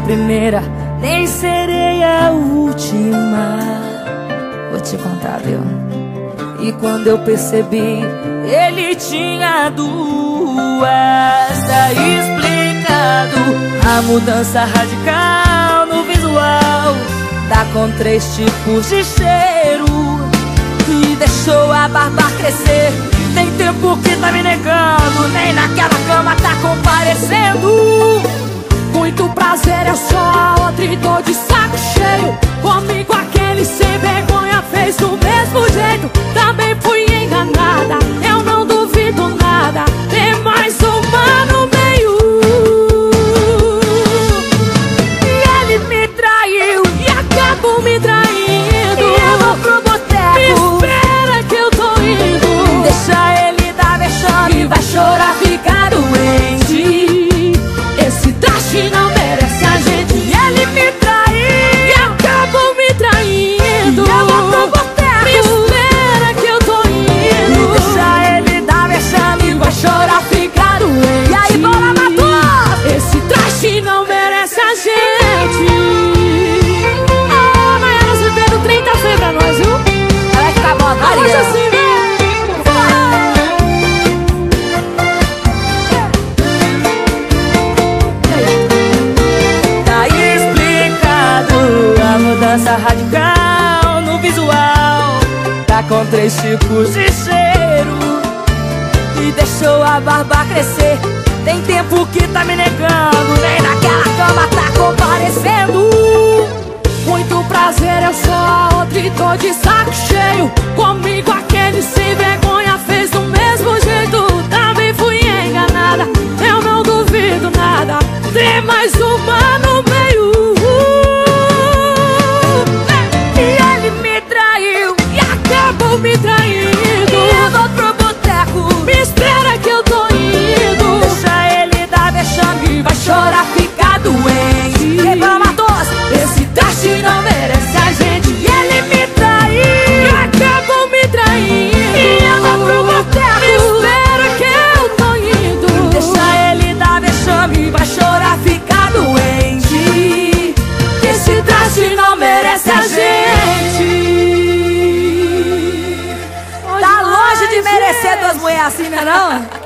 primeira, nem serei a última. Vou te contar, viu? E quando eu percebi, ele tinha duas. Tá explicado a mudança radical no visual. Tá com três tipos de cheiro. E deixou a barba crescer. Tem tempo que tá me negando, nem naquela cama tá comparecendo prazer, é eu sou a outra e tô de saco cheio. Comigo com três tipos de cheiro E deixou a barba crescer. Tem tempo que tá me negando Nem naquela cama tá comparecendo. Muito prazer, eu sou a outra e tô de saco cheio. Comigo me trair. assim, né, não?